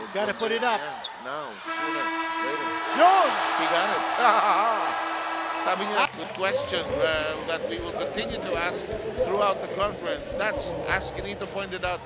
He's gotta put it up. Yeah, now, sooner, later. He got it. Sabi niya, good question uh, that we will continue to ask throughout the conference. That's, as Quinito pointed out,